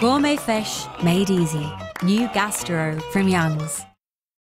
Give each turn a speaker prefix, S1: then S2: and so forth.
S1: Gourmet fish made easy. New gastro from Young's.